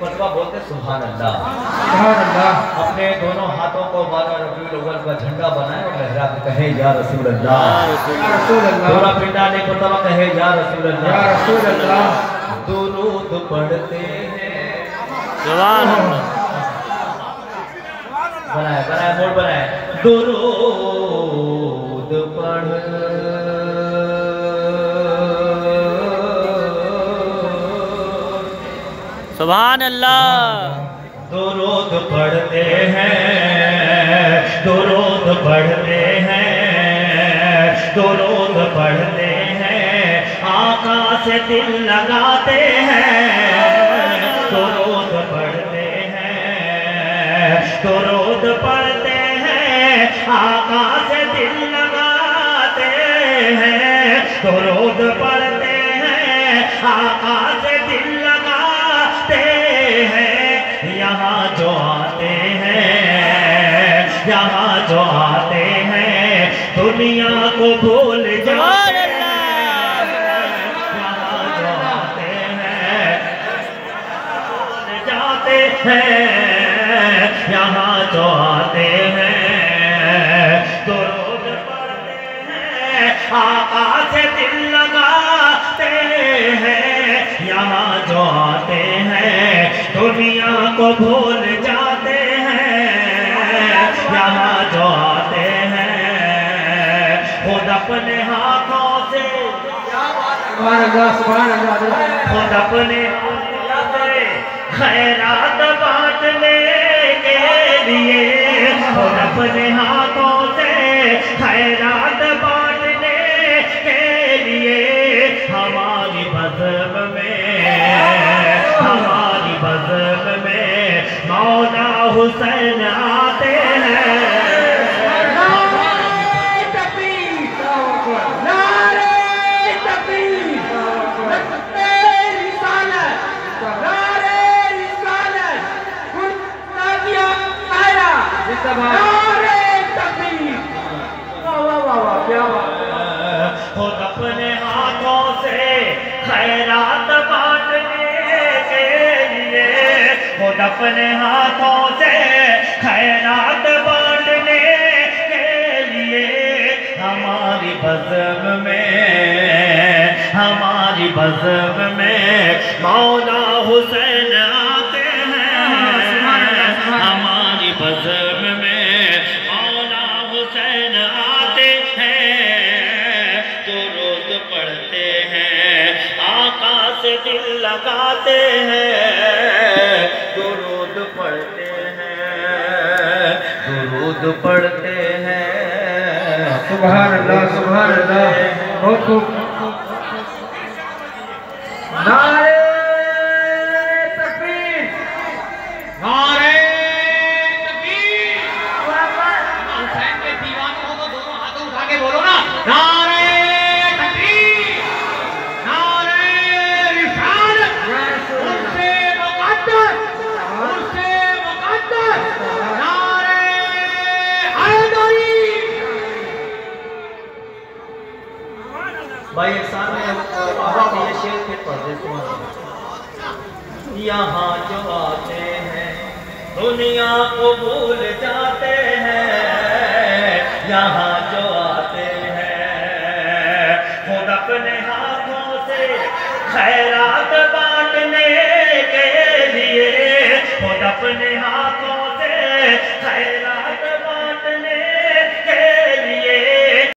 فتوا بولتے سبحان اللہ۔ سبحان اللہ۔ اپنے دونوں ہاتھوں کو بارہ ربیع الاول کا جھنڈا بنائے اور کے کہے یا رسول اللہ۔ یا رسول اللہ۔ دورا پنڈا نے فتوا کہے یا رسول یا اللہ رسول اللہ۔ درود پڑھتے ہیں۔ سبحان اللہ۔ بنائے بنائے موڑ بنائے۔ درود پڑھ۔ سبحان اللہ۔ درود پڑھتے ہیں درود پڑھتے ہیں درود پڑھتے ہیں آقا سے دل لگاتے ہیں۔ درود پڑھتے ہیں درود پڑھتے ہیں آقا سے دل لگاتے ہیں۔ درود پڑھتے ہیں آقا سے دل لگاتے ہیں یہاں جو آتے ہیں یہاں جو آتے ہیں دنیا کو بھول جاتے یہاں جو آتے ہیں بھول جاتے ہیں یہاں جو آتے ہیں۔ درود پڑھتے ہیں آقا سے دل کو بھول جاتے ہیں یہاں جو آتے ہیں۔ خود اپنے ہاتھوں سے سبحان اللہ سبحان اللہ خود اپنے سے خیرات بانٹنے کے لیے۔ خود اپنے ہاتھوں سے خیرات بانٹنے کے لیے۔ ہماری بزم مولا اپنے ہاتھوں سے خیرات بانٹنے کے لیے ہماری بزم میں، ہماری بزم میں مولا حسین آتے ہیں۔ ہماری بزم میں مولا حسین آتے ہیں۔ درود پڑھتے ہیں، آقا سے دل لگاتے ہیں۔ درود پڑھتے ہیں درود پڑھتے ہیں۔ سبحان اللہ سبحان اللہ۔ بہت خوب۔ نعرہ تکبیر۔ تکبیر۔ حسین کے دیوانوں تو دونوں ہاتھوں اٹھا کے بولو نا۔ بھائی احسان میں آپ آپ یہ شعر پھر پڑھ دیتے ہیں۔ یہاں جو آتے ہیں، دنیا کو بھول جاتے ہیں۔ یہاں جو آتے ہیں، خود اپنے ہاتھوں سے خیرات بانٹنے کے لیے خود اپنے